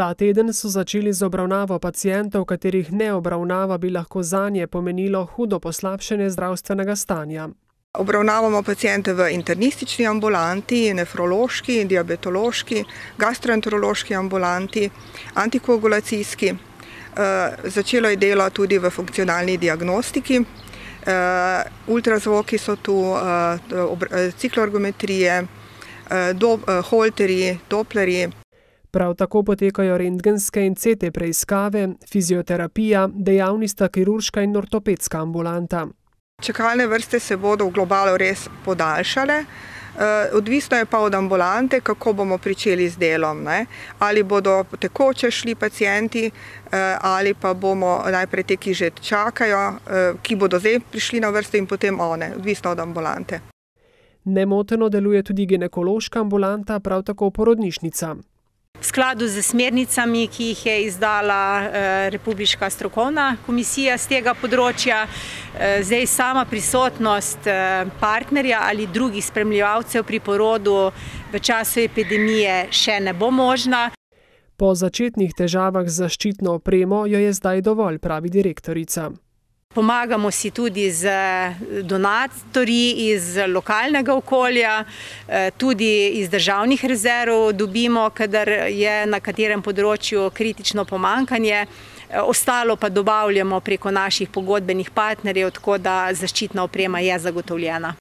Ta teden so začeli z obravnavo pacijentov, katerih neobravnava bi lahko zanje pomenilo hudo poslabšanje zdravstvenega stanja. Obravnavamo pacijente v internistični ambulanti, nefrološki, diabetološki, gastroenterološki ambulanti, antikoagulacijski. Začelo je delo tudi v funkcionalni diagnostiki. Ultrazvoki so tu, cikloergometrije, holterji, doplerji. Prav tako potekajo rentgenske in CT preiskave, fizioterapija, dejavni sta kirurška in ortopedska ambulanta. Čakalne vrste se bodo v globalu res podaljšale. Odvisno je pa od ambulante, kako bomo pričeli z delom, ne. Ali bodo tekoče šli pacienti, ali pa bomo najprej te, ki že čakajo, ki bodo zdaj prišli na vrsto, in potem one, odvisno od ambulante. Nemoteno deluje tudi ginekološka ambulanta, prav tako porodnišnica. V skladu s smernicami, ki jih je izdala republiška strokovna komisija s tega področja, zdaj sama prisotnost partnerja ali drugih spremljevalcev pri porodu v času epidemije še ne bo možna. Po začetnih težavah z zaščitno opremo jo je zdaj dovolj, pravi direktorica. Pomagamo si tudi z donatorji iz lokalnega okolja, tudi iz državnih rezerv dobimo, kadar je na katerem področju kritično pomanjkanje. Ostalo pa dobavljamo preko naših pogodbenih partnerjev, tako da zaščitna oprema je zagotovljena.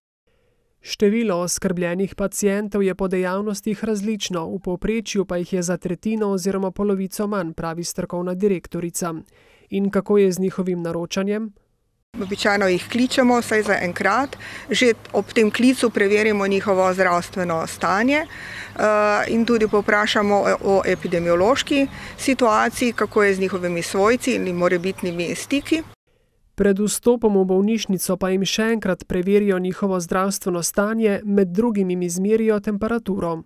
Število oskrbljenih pacientov je po dejavnostih različno, v povprečju pa jih je za tretjino oziroma polovico manj, pravi strokovna direktorica. In kako je z njihovim naročanjem? Običajno jih kličemo vsaj za enkrat, že ob tem klicu preverimo njihovo zdravstveno stanje, in tudi povprašamo o epidemiološki situaciji, kako je z njihovimi svojci in morebitnimi stiki. Pred vstopom v bolnišnico pa jim še enkrat preverijo njihovo zdravstveno stanje, med drugim jim izmerijo temperaturo.